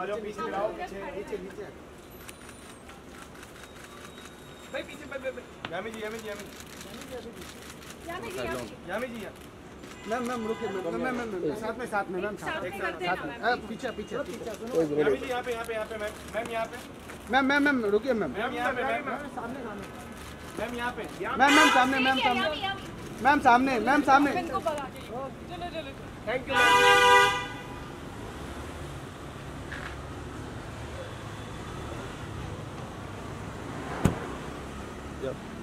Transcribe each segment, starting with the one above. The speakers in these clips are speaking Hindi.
आ जाओ पीछे गिराओ पीछे नीचे नीचे भाई पीछे भाई भाई यामी जी यामी जी यामी यामी जी मैम मैम रुकिए मैम मैम मैम। मैम साथ में साथ में मैम साथ साथ में। करते साथ। में। ना, पीछे पीछे। पीछे यामी जी यहाँ पे यहाँ पे यहाँ पे मैम। मैम यहाँ पे। मैम मैम मैम रुकिए मैम। मैम यहाँ पे मैम। सामने सामने। मैम यहाँ पे। मैम मैम सामने मैम सामने। मैम सामने मैम सामने। थैंक यू मैम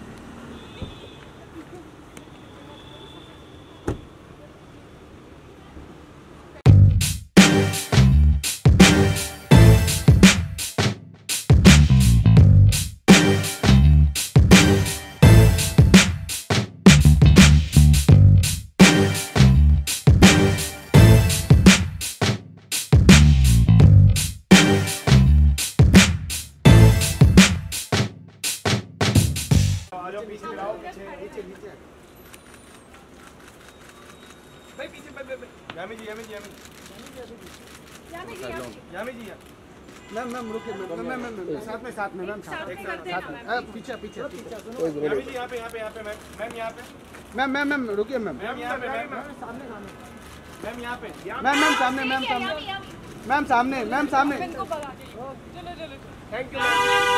आ जाओ पीछे गिराओ पीछे नीचे नीचे। भाई पीछे भाई भाई यामी जी यामी जी यामी यामी जी मैम मैम रुकिए मैम मैम मैम मैम साथ में साथ में मैम साथ साथ साथ में पीछे पीछे पीछे। यामी जी यहाँ पे यहाँ पे यहाँ पे मैम मैम यहाँ पे। मैम मैम मैम रुकिए मैम। मैम यहाँ पे मैम। सामने मैम यहाँ पे मैम मैम सामने मैम सामने। मैम सामने मैम सामने। Thank you ma'am